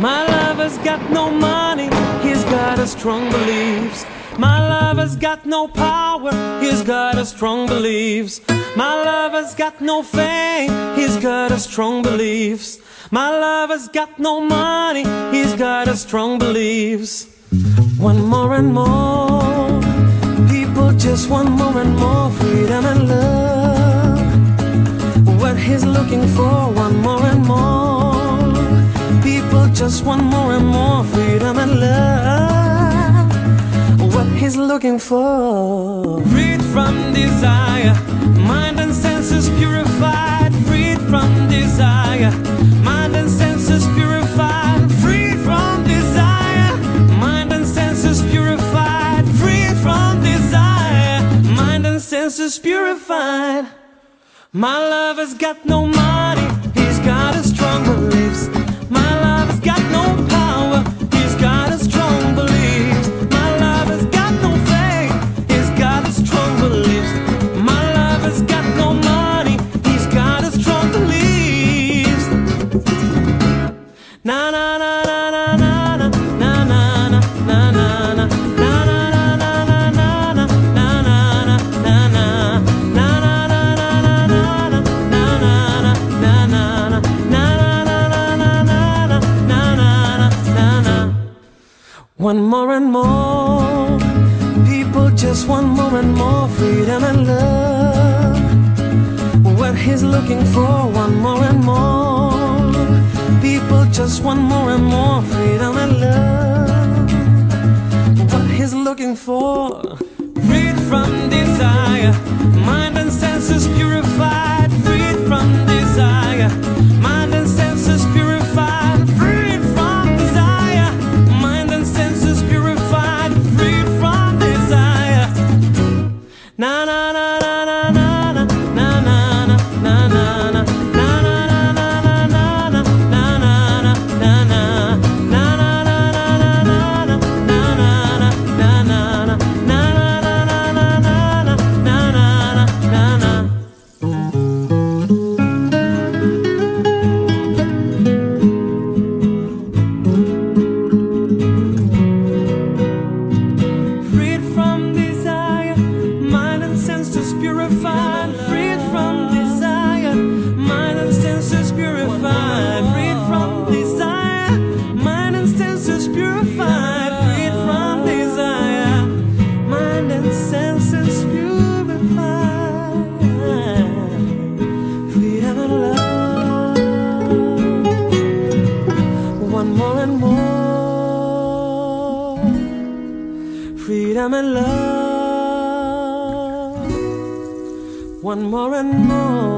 My lover's got no money, he's got a strong beliefs. My lover's got no power, he's got a strong beliefs. My lover's got no fame, he's got a strong beliefs. My lover's got no money, he's got a strong beliefs. One more and more, people just want more and more freedom and love. What he's looking for, one more just want more and more freedom and love. What he's looking for, freed from desire, mind and senses purified, freed from desire, mind and senses purified, freed from desire, mind and senses purified, freed from desire, mind and senses purified. My lover's got no money, just one moment more freedom and love. What he's looking for, one more and more, people just want more and more freedom and love. What he's looking for, freed from desire, and more freedom and love. One more and more.